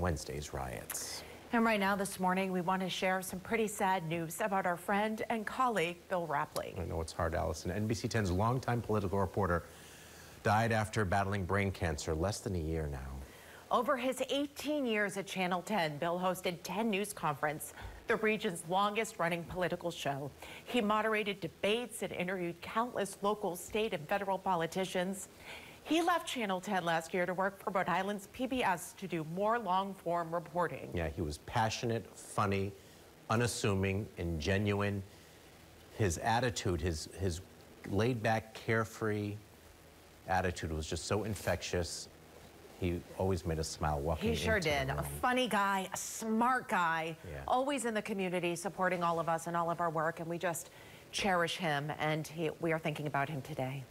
Wednesday's riots. And right now, this morning, we want to share some pretty sad news about our friend and colleague, Bill Rappleye. I know it's hard, Alison. NBC 10's longtime political reporter died after battling brain cancer less than a year now. Over his 18 years at Channel 10, Bill hosted 10 News Conference, the region's longest running political show. He moderated debates and interviewed countless local, state, and federal politicians. He left Channel 10 last year to work for Rhode Island's PBS to do more long form reporting. Yeah, he was passionate, funny, unassuming, and genuine. His attitude, his, his laid back, carefree attitude was just so infectious. He always made us smile walking He sure did. A funny guy, a smart guy, Yeah. always in the community supporting all of us and all of our work. And we just cherish him. And he, we are thinking about him today.